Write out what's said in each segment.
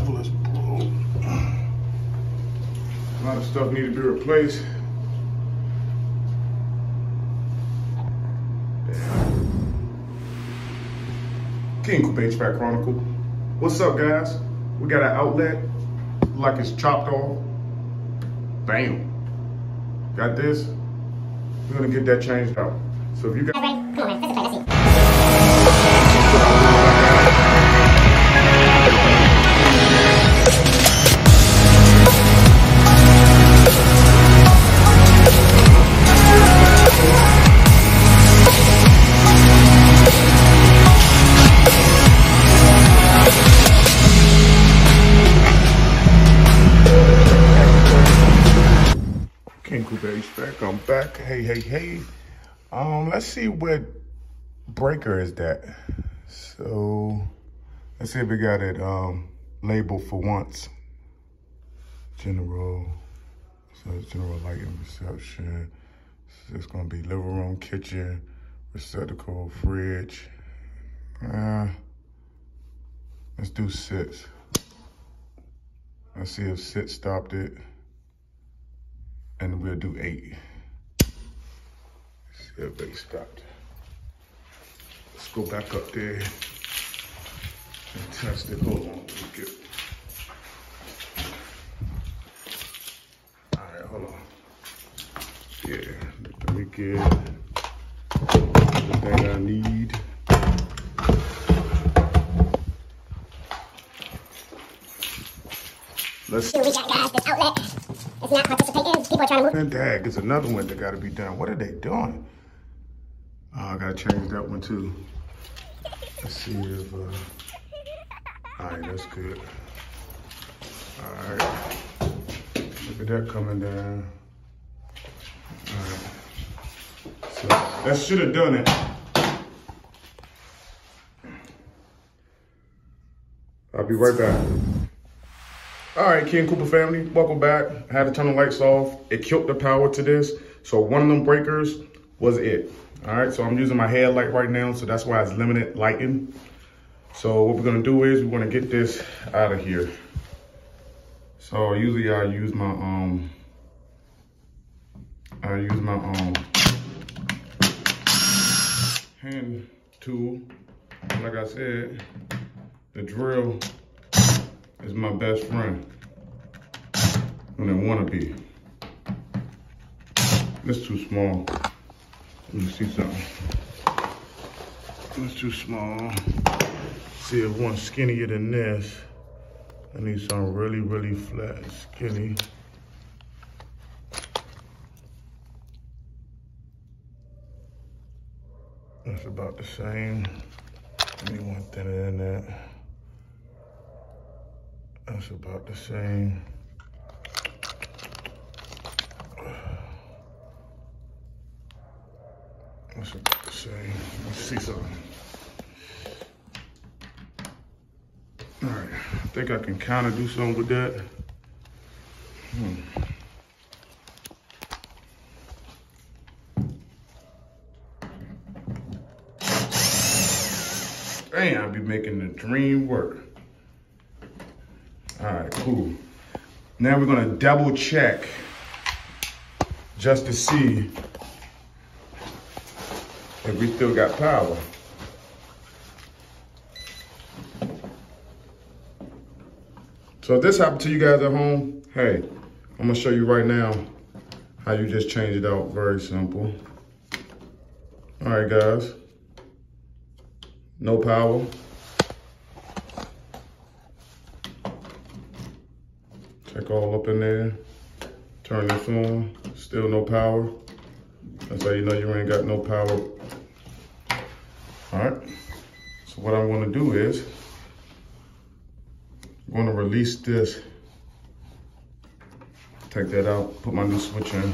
level is broke. A lot of stuff need to be replaced. King Cooper HVAC Chronicle. What's up, guys? We got an outlet, like it's chopped off. Bam. Got this. We're gonna get that changed out. So if you got. Come on, man. Let's play. Let's see. Hey, hey. Um, let's see what breaker is that. So, let's see if we got it um, labeled for once. General, so general lighting reception. So it's gonna be living room, kitchen, receptacle, fridge. Uh, let's do six. Let's see if six stopped it and we'll do eight. See they stopped. Let's go back up there and test it. Hold on, let me get. All right, hold on. Yeah, let me get everything I need. Let's. We got guys. This outlet is not participating. People are trying to move. And dag, it's another one that gotta be done. What are they doing? I gotta change that one too. Let's see if, uh, all right, that's good. All right, look at that coming down. All right, so that should have done it. I'll be right back. All right, King Cooper family, welcome back. Had to turn the lights off. It killed the power to this. So one of them breakers was it. All right, so I'm using my headlight right now, so that's why it's limited lighting. So what we're gonna do is we're gonna get this out of here. So usually I use my, um, I use my, um, hand tool. Like I said, the drill is my best friend when I wanna be. It's too small. Let me see something. It's too small. See if one's skinnier than this. I need something really, really flat skinny. That's about the same. Give me one thinner than that. That's about the same. About the same. Let's see something. All right, I think I can kind of do something with that. Hmm. Damn, I be making the dream work. All right, cool. Now we're gonna double check just to see if we still got power. So if this happened to you guys at home, hey, I'm gonna show you right now how you just change it out. Very simple. All right, guys. No power. Check all up in there. Turn this on. Still no power. That's how you know you ain't got no power. All right. What I'm gonna do is, I'm gonna release this. Take that out, put my new switch in.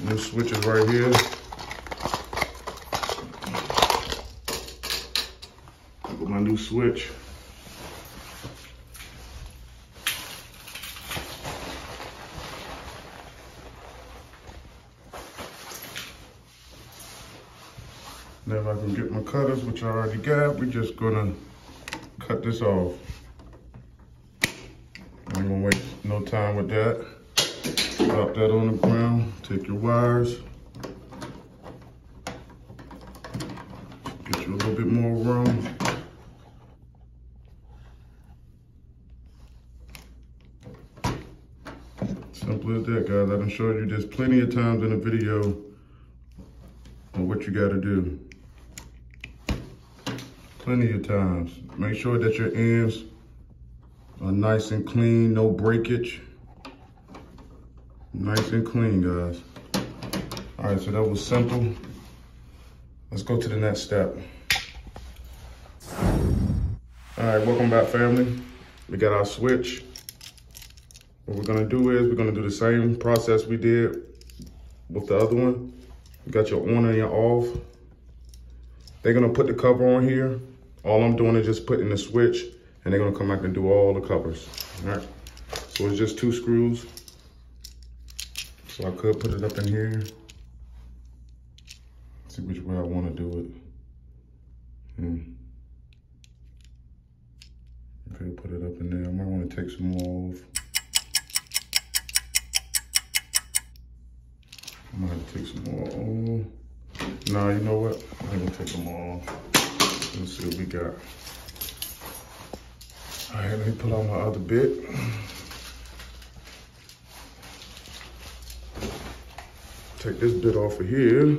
New switch is right here. Put my new switch. Now if I can get my cutters, which I already got, we're just gonna cut this off. I'm gonna waste no time with that. Drop that on the ground, take your wires. Get you a little bit more room. Simple as that, guys. I done showed you this plenty of times in the video on what you gotta do. Plenty of times. Make sure that your ends are nice and clean, no breakage. Nice and clean, guys. All right, so that was simple. Let's go to the next step. All right, welcome back, family. We got our switch. What we're gonna do is we're gonna do the same process we did with the other one. You got your on and your off. They're gonna put the cover on here. All I'm doing is just putting the switch and they're gonna come back and do all the covers, all right? So it's just two screws. So I could put it up in here. See which way I wanna do it. Hmm. Okay, put it up in there. I might wanna take some more off. I'm gonna take some more off. Nah, you know what? I'm gonna take them all off. Let's see what we got. All right, let me pull out my other bit. Take this bit off of here.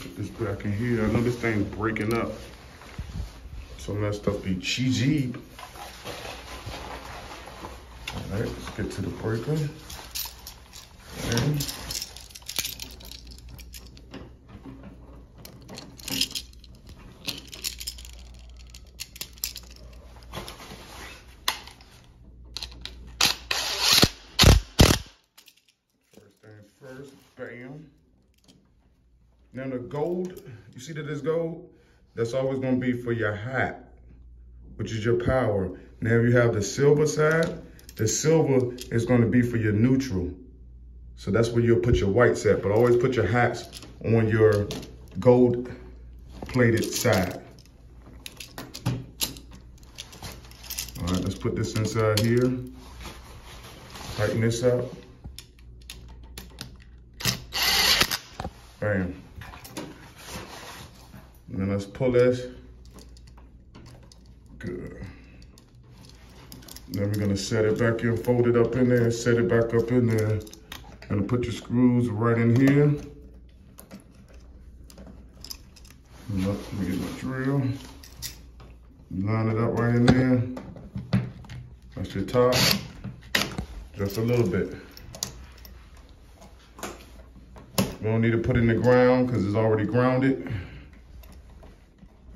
Put this back in here. I know this thing's breaking up. Some of that stuff be cheesy. All right, let's get to the breaker. Okay. First things first, bam. Now the gold, you see that this gold? That's always gonna be for your hat, which is your power. Now you have the silver side, the silver is gonna be for your neutral. So that's where you'll put your whites at, but always put your hats on your gold plated side. All right, let's put this inside here. Tighten this up. Bam. Then let's pull this. Good. Then we're gonna set it back in, fold it up in there, set it back up in there. Gonna put your screws right in here. Let me get my drill. Line it up right in there. That's your top. Just a little bit. We don't need to put in the ground because it's already grounded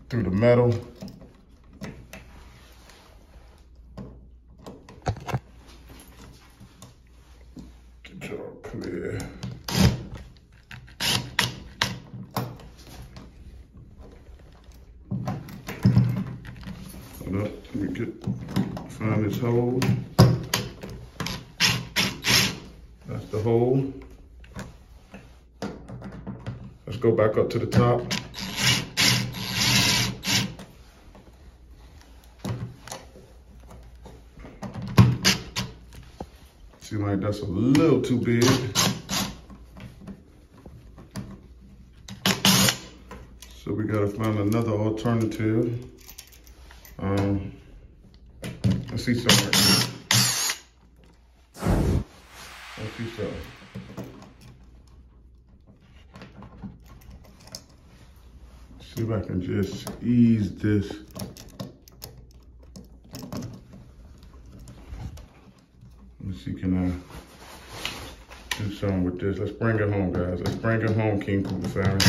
through the metal. Get y'all clear. Hold up, let me get, find this hole. That's the hole. Let's go back up to the top. Like that's a little too big. So we gotta find another alternative. Um, let's see something right here. Let's see something. See if I can just ease this. See, can I do something with this? Let's bring it home, guys. Let's bring it home, King Cooper family.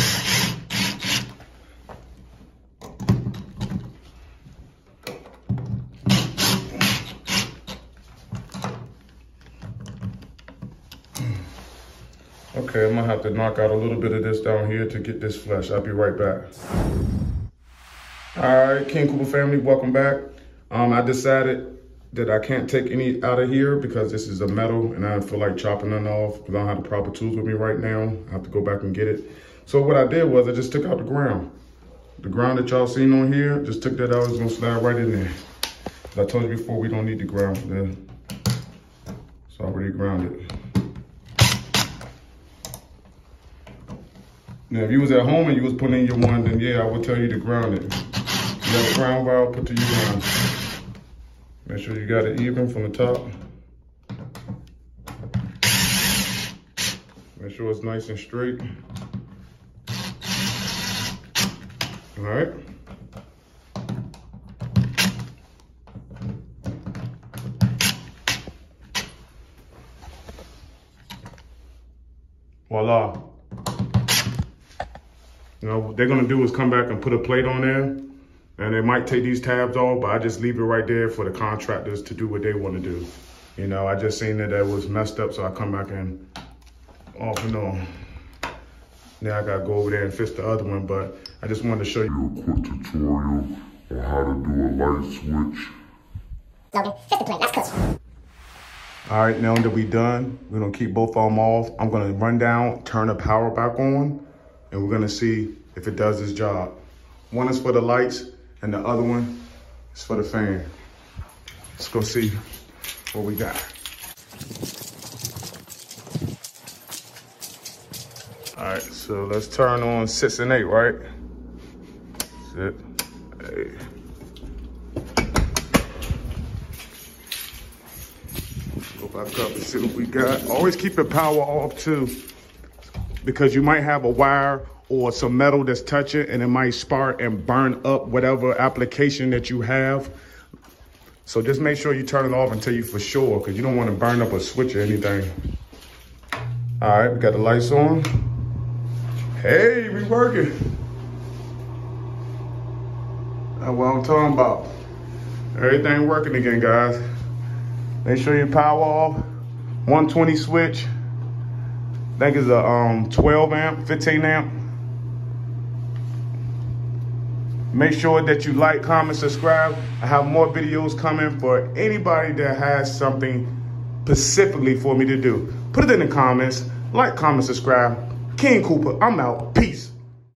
Okay, I'm gonna have to knock out a little bit of this down here to get this flesh. I'll be right back. All right, King Cooper family, welcome back. Um, I decided that I can't take any out of here because this is a metal and I feel like chopping none off because I don't have the proper tools with me right now. I have to go back and get it. So what I did was I just took out the ground. the ground that y'all seen on here, just took that out, it's gonna slide right in there. I told you before, we don't need the ground there. It's already grounded. Now, if you was at home and you was putting in your one, then yeah, I would tell you to ground it. You a ground wire, put to your ground. Make sure you got it even from the top. Make sure it's nice and straight. All right. Voila. Know, what they're gonna do is come back and put a plate on there and they might take these tabs off, but I just leave it right there for the contractors to do what they wanna do. You know, I just seen that that was messed up, so I come back and off and on. Now I gotta go over there and fix the other one, but I just wanted to show you a quick tutorial on how to do a light switch. Logan, fifth plate, that's cool. All right, now that we done, we're gonna keep both of them off. I'm gonna run down, turn the power back on, and we're gonna see if it does its job. One is for the lights, and the other one is for the fan. Let's go see what we got. All right, so let's turn on six and eight, right? Sit, eight. Go back up and see what we got. Always keep the power off too, because you might have a wire or some metal that's touching and it might spark and burn up whatever application that you have. So just make sure you turn it off until you for sure, because you don't want to burn up a switch or anything. All right, we got the lights on. Hey, we working. That's what I'm talking about. Everything working again, guys. Make sure your power off. 120 switch. I think it's a um, 12 amp, 15 amp. Make sure that you like, comment, subscribe. I have more videos coming for anybody that has something specifically for me to do. Put it in the comments. Like, comment, subscribe. King Cooper, I'm out. Peace.